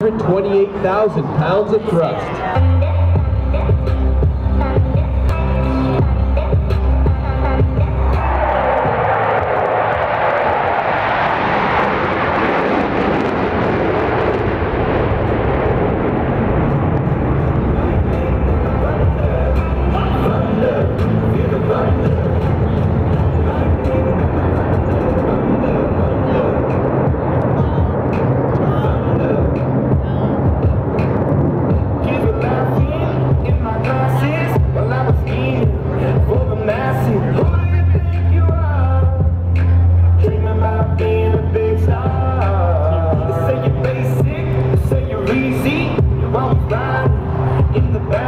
128,000 pounds of thrust. See, while we ride in the back.